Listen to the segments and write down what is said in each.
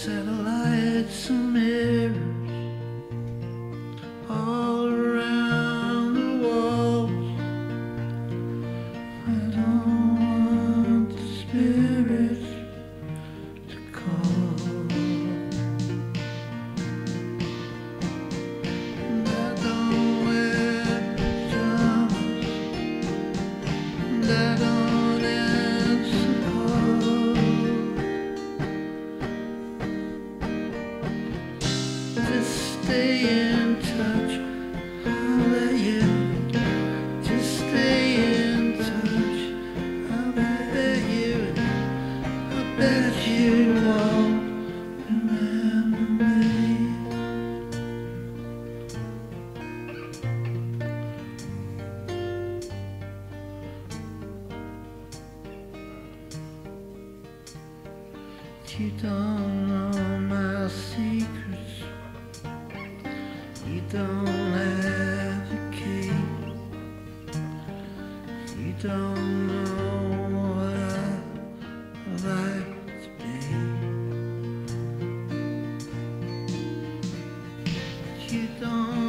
Satellites stay in touch. I'll let you. Just stay in touch. I bet you. I bet you won't remember me. You don't know my secrets. Don't have a key. You don't know what I like to be. You don't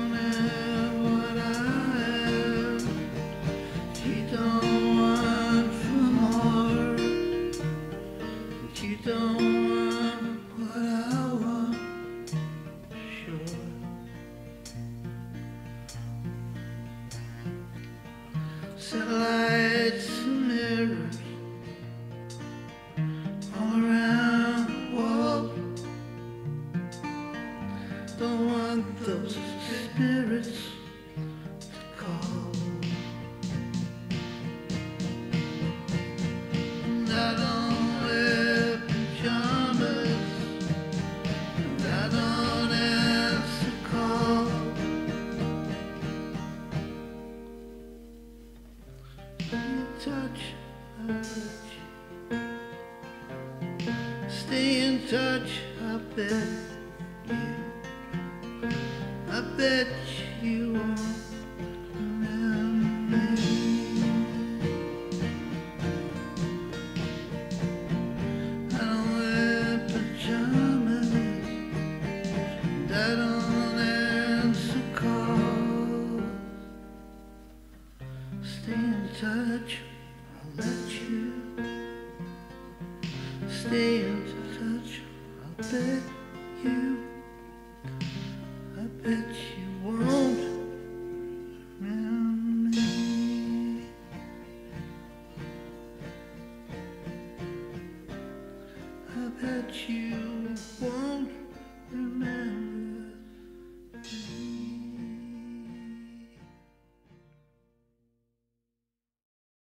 Satellites and mirrors all around the world. Don't want those spirits touch, I. Stay in touch, I bet you. I bet you won't Stay in touch, I'll bet you. I bet you won't remember me. I bet you won't